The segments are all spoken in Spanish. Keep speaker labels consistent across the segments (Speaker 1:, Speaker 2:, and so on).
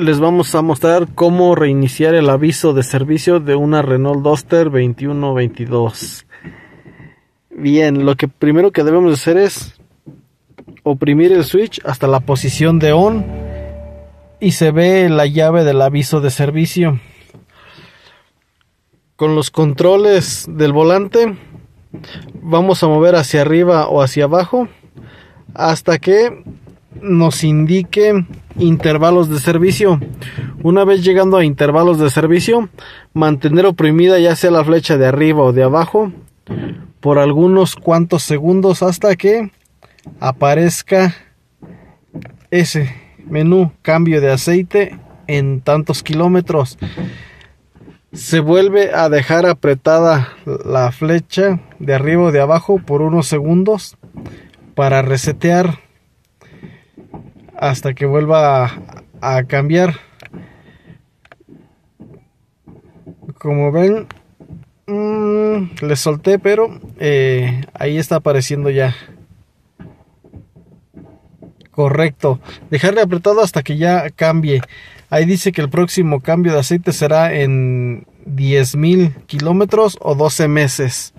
Speaker 1: les vamos a mostrar cómo reiniciar el aviso de servicio de una Renault Duster 2122. Bien, lo que primero que debemos hacer es oprimir el switch hasta la posición de on y se ve la llave del aviso de servicio. Con los controles del volante vamos a mover hacia arriba o hacia abajo hasta que nos indique intervalos de servicio. Una vez llegando a intervalos de servicio, mantener oprimida ya sea la flecha de arriba o de abajo por algunos cuantos segundos hasta que aparezca ese menú cambio de aceite en tantos kilómetros. Se vuelve a dejar apretada la flecha de arriba o de abajo por unos segundos para resetear hasta que vuelva a, cambiar. Como ven, mm, le solté, pero eh, ahí está apareciendo ya. Correcto. Dejarle apretado hasta que ya cambie. Ahí dice que el próximo cambio de aceite será en 10.000 kilómetros o 12 meses.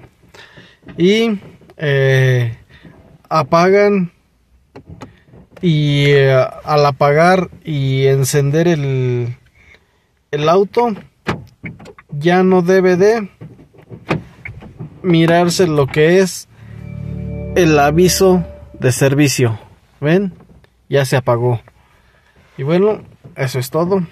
Speaker 1: Y eh, apagan y eh, al apagar y encender el, el auto ya no debe de mirarse lo que es el aviso de servicio. Ven ya se apagó. Y bueno eso es todo